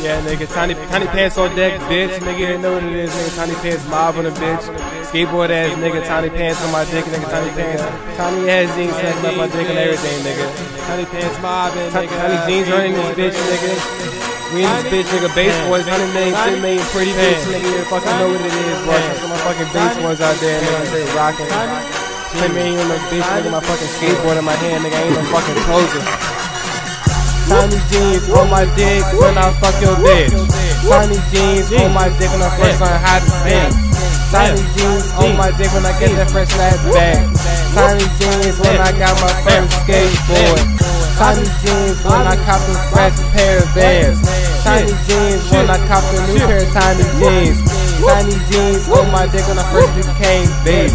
Yeah, nigga, tiny tiny pants on deck, bitch. Nigga, you know what it is, nigga. Tiny pants live on a bitch. Skateboard ass nigga, tiny pants on my dick, nigga. Tiny pants, tiny ass jeans sucking up my dick and everything, nigga. Tiny pants mobbing, nigga. Tiny jeans running this bitch, nigga. We in this bitch, nigga. Base boys, 100 million, 10 million, pretty bitch, nigga. You fucking know what it is, bro. Some of my fucking base boys out there, nigga. They rocking. 10 million on the bitch, nigga. My fucking skateboard in my hand, nigga. I ain't no fucking closer. Tiny jeans on my dick when I fuck your bitch. Tiny jeans on my dick when I first learn how to spin. Tiny jeans on my dick when I get that fresh back. Tiny jeans when I got my first skateboard. Tiny jeans when I cop a fresh pair of Vans. Tiny jeans when I cop a new pair of tiny jeans. Tiny jeans on my dick when I first became base.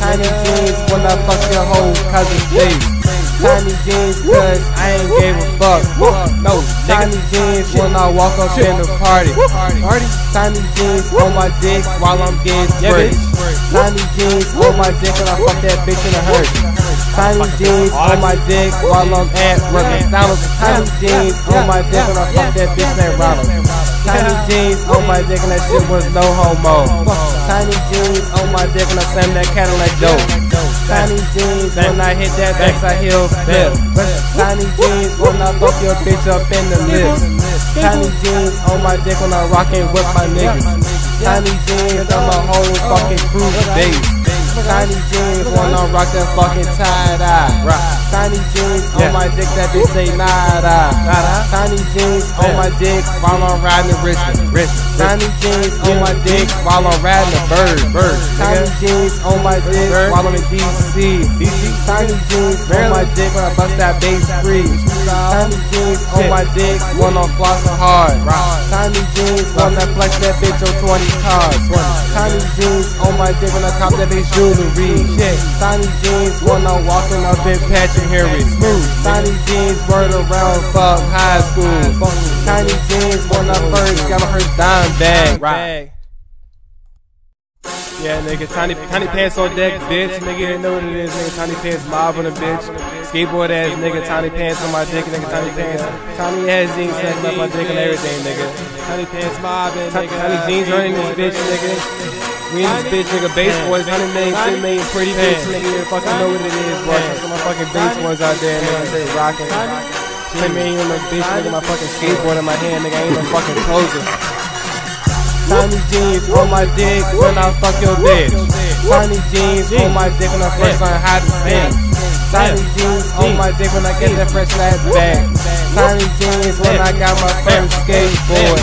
Tiny jeans when I fuck your whole cousin's face. Tiny jeans cause I ain't gave a fuck. No, tiny jeans when I walk up in the party. Party, Tiny jeans on my dick while I'm getting sprayed. Tiny jeans on my dick when I fuck that bitch in a hurt. Tiny jeans on my dick while I'm at work. McDonald's. Tiny jeans on my dick when I fuck that bitch named Ronald. Tiny jeans on my dick and that shit was no homo. Tiny jeans on my dick and I slam that Cadillac dope. Tiny jeans when I hit that backside heel flip. Tiny jeans when I fuck your bitch up in the lips. Tiny jeans on my dick when I rock and whip my niggas. Tiny jeans on my whole fucking crew base. Tiny jeans when I rock that fucking tie dye. Tiny jeans on my dick that bitch say nada. Tiny jeans on my dick while I'm riding the Richmond. Tiny jeans on my dick while I'm riding the bird. Bird. Tiny jeans on my dick while I'm in DC. DC. Tiny jeans on my dick when I bust that bass free. Tiny jeans on my dick when I'm flossing hard. Tiny jeans when I flex that bitch on 20 cars. Tiny jeans on my dick when I cop that bitch jewelry. Tiny jeans when I'm walking up in Patrick Henry. Smooth. Tiny jeans word around fuck high school. Tiny jeans when I first got my first dime bag. Yeah, nigga, tiny tiny pants on deck, bitch. Nigga, you know what it is, nigga. Tiny pants live on a bitch. Skateboard ass nigga, tiny pants on my dick, nigga. Tiny pants, tiny ass jeans sucking up my dick and everything, nigga. Tiny pants mobbing, nigga. Tiny jeans running this bitch, nigga. We in this bitch, nigga. Base boys, 100 million, 10 million, pretty bitch, nigga. You fucking know what it is, bro. Some of my fucking base boys out there, nigga. They rocking. 10 million on the bitch, nigga. My fucking skateboard in my hand, nigga. I ain't no fucking closer. Tiny jeans on my dick when I fuck your bitch. Tiny jeans on my dick when I first learn how to spin. Tiny jeans on my dick when I get that fresh snap back. Tiny jeans when I got my first skateboard.